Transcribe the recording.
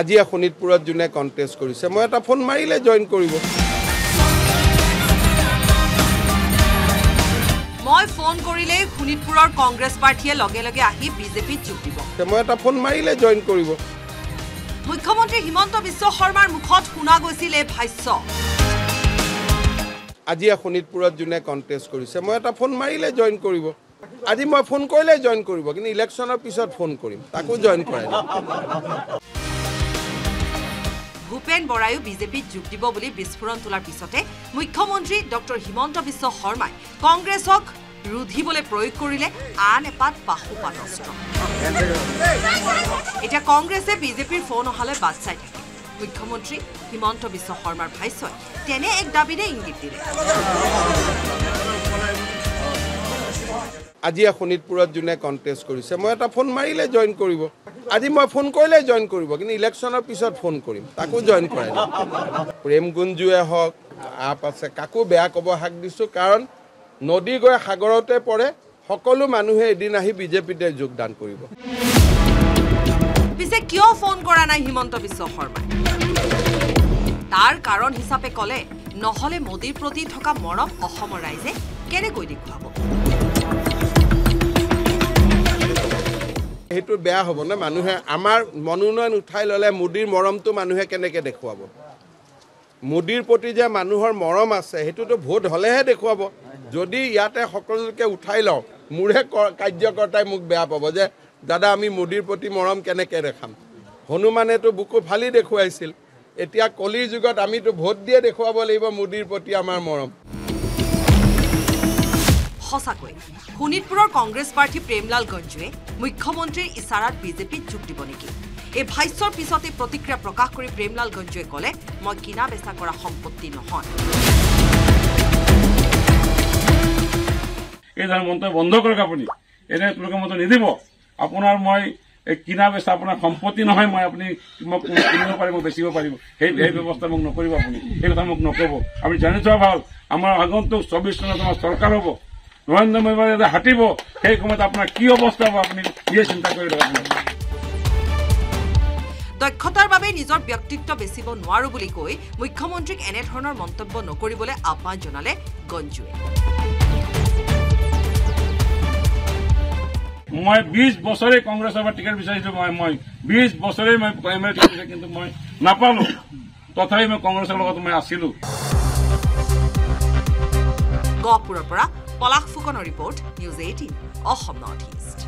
আজি শোণিতপুৰত যোনে কণ্টেষ্ট কৰিছে মই এটা ফোন মাৰিলে জইন কৰিব। মই ফোন কৰিলেই শোণিতপুৰৰ কংগ্ৰেছ প্ৰাৰ্থীয়ে লগে লগে আহি বিজেপিত যোগ দিব। মই এটা ফোন মাৰিলে জইন কৰিব। মুখ্যমন্ত্ৰী হিমন্ত বিশ্ব শৰ্মাৰ মুখত শুনা গৈছিল এই ভাষ্য। আজি শোণিতপুৰত যোনে কণ্টেষ্ট কৰিছে মই এটা ফোন মাৰিলে জইন কৰিব। আজি মই ফোন কৰিলে জইন কৰিব কিন্তু ইলেকশ্যনৰ পিছত ফোন কৰিম তাকো জইন কৰাই। ভূপেন বৰায়ো বিজেপিত যোগ দিব বুলি বিস্ফোৰণ তোলাৰ পিছতে মুখ্যমন্ত্ৰী ডক্টৰ হিমন্ত বিশ্ব শৰ্মাই কংগ্ৰেছক ৰুধিবলৈ প্ৰয়োগ কৰিলে আন এপাত পাশুপাত অস্ত্ৰ এতিয়া কংগ্ৰেছে বিজেপিৰ ফোন অহালৈ বাট চাই থাকে। মুখ্যমন্ত্ৰী হিমন্ত বিশ্ব শৰ্মাৰ ভাষ্যই তেনে এক দাবীৰে ইংগিত দিলে। আজি শোণিতপুৰত যোনে কণ্টেষ্ট কৰিছে মই এটা ফোন মাৰিলে জইন কৰিব। আজি মই ফোন কৰিলে জইন কৰিব কিন্তু ইলেকশ্যনৰ পিছত ফোন কৰিম। তাকো জইন কৰাই। প্ৰেম গুঞ্জুৱে হওক আপ আছে কাকো বেয়া ক'ব হাক দিছোঁ কাৰণ নদী গৈ সাগৰতে পৰে সকলো মানুহে এদিন আহি বিজেপিতে যোগদান কৰিব। পিছে কিয় ফোন কৰা নাই হিমন্ত বিশ্ব শৰ্মাই? তাৰ কাৰণ হিচাপে ক'লে নহ'লে মোদীৰ প্ৰতি থকা মৰম অসমৰ ৰাইজে কেনেকৈ দেখুৱাব? সেইটো বেয়া হ'ব নে? মানুহে আমাৰ মনোনয়ন উঠাই ল'লে মোদীৰ মৰমটো মানুহে কেনেকৈ দেখুৱাব? মোদীৰ প্ৰতি যে মানুহৰ মৰম আছে সেইটোতো ভোট হ'লেহে দেখুৱাব। যদি ইয়াতে সকলোকে উঠাই লওঁ মোৰে ক- কাৰ্যকৰ্তাই মোক বেয়া পাব যে দাদা আমি মোদীৰ প্ৰতি মৰম কেনেকৈ দেখাম? হনুমানেতো বুকু ফালি দেখুৱাইছিল। এতিয়া কলিৰ যুগত আমিতো ভোট দিয়ে দেখুৱাব লাগিব মোদীৰ প্ৰতি আমাৰ মৰম। সঁচাকৈ শোণিতপুৰৰ কংগ্ৰেছ প্ৰাৰ্থী প্ৰেমলাল গঞ্জুৱে মুখ্যমন্ত্ৰীৰ ইছাৰাত বিজেপিত যোগ দিব নেকি এই ভাষ্যৰ পিছতে প্ৰতিক্ৰিয়া প্ৰকাশ কৰি প্ৰেমলাল গঞ্জুৱে ক'লে মই কিনা বেচা কৰা সম্পত্তি নহয়। এই ধৰণৰ মন্তব্য বন্ধ কৰক আপুনি। এনে তেওঁলোকে মন্তব্য নিদিব। আপোনাৰ মই কিনা বেচা আপোনাৰ সম্পত্তি নহয় মই আপুনি মোক কিনিব পাৰিব বেচিব পাৰিব সেই সেই ব্যৱস্থা মোক নকৰিব আপুনি। সেই কথা মোক নক'ব। আপুনি জানি থোৱা ভাল। আমাৰ আগন্তুক চৌবিছ চনত আমাৰ চৰকাৰ হ'ব। নৰেন্দ্ৰ মোদী যেতিয়া হাতিব সেই সময়ত আপোনাৰ কি অৱস্থা হ'ব আপুনি নিজে চিন্তা কৰি লওক। আপুনি দক্ষতাৰ বাবে নিজৰ ব্যক্তিত্ব বেচিব নোৱাৰো বুলি কৈ মুখ্যমন্ত্ৰীক এনেধৰণৰ মন্তব্য নকৰিবলৈ আহ্বান জনালে গঞ্জুৱে। মই বিশ বছৰে কংগ্ৰেছৰ পৰা টিকেট বিচাৰিছো মই মই বিশ বছৰে মই এম এল টিকেট কিন্তু মই নাপালো। তথাপি মই কংগ্ৰেছৰ লগত মই আছিলো। গহপুৰৰ পৰা পলাশ ফুকনৰ report news eighteen Assam north east.